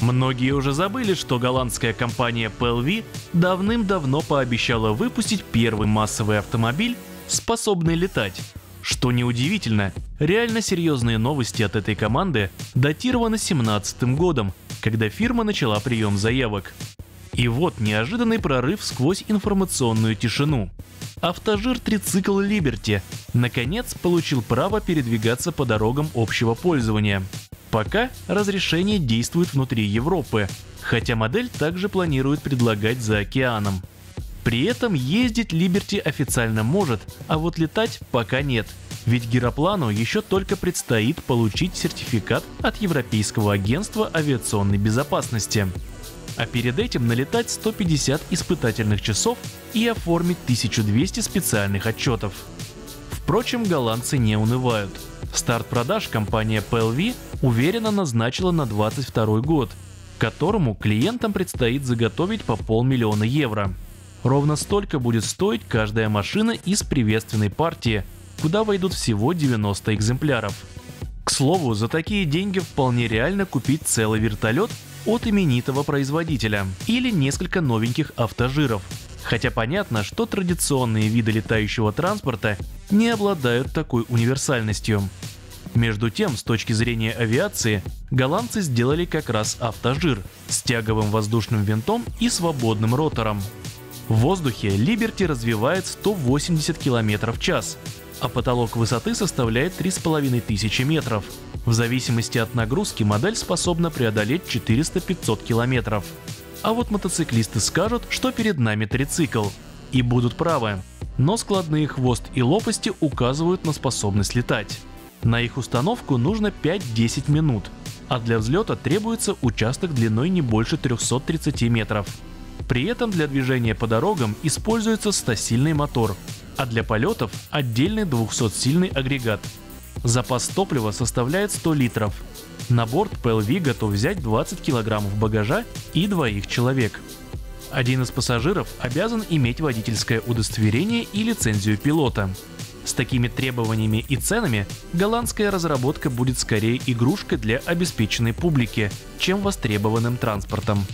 Многие уже забыли, что голландская компания PLV давным-давно пообещала выпустить первый массовый автомобиль, способный летать. Что неудивительно, реально серьезные новости от этой команды датированы 17 годом, когда фирма начала прием заявок. И вот неожиданный прорыв сквозь информационную тишину. Автожир трицикл Liberty наконец получил право передвигаться по дорогам общего пользования. Пока разрешение действует внутри Европы, хотя модель также планирует предлагать за океаном. При этом ездить Liberty официально может, а вот летать пока нет, ведь Героплану еще только предстоит получить сертификат от Европейского агентства авиационной безопасности. А перед этим налетать 150 испытательных часов и оформить 1200 специальных отчетов. Впрочем, голландцы не унывают. Старт продаж компания PLV уверенно назначила на 2022 год, которому клиентам предстоит заготовить по полмиллиона евро. Ровно столько будет стоить каждая машина из приветственной партии, куда войдут всего 90 экземпляров. К слову, за такие деньги вполне реально купить целый вертолет от именитого производителя или несколько новеньких автожиров. Хотя понятно, что традиционные виды летающего транспорта не обладают такой универсальностью. Между тем, с точки зрения авиации, голландцы сделали как раз автожир с тяговым воздушным винтом и свободным ротором. В воздухе Liberty развивает 180 км в час, а потолок высоты составляет 3500 метров. В зависимости от нагрузки модель способна преодолеть 400-500 километров. А вот мотоциклисты скажут, что перед нами трицикл. И будут правы. Но складные хвост и лопасти указывают на способность летать. На их установку нужно 5-10 минут, а для взлета требуется участок длиной не больше 330 метров. При этом для движения по дорогам используется 100-сильный мотор, а для полетов отдельный 200-сильный агрегат. Запас топлива составляет 100 литров. На борт PLV готов взять 20 килограммов багажа и двоих человек. Один из пассажиров обязан иметь водительское удостоверение и лицензию пилота. С такими требованиями и ценами голландская разработка будет скорее игрушкой для обеспеченной публики, чем востребованным транспортом.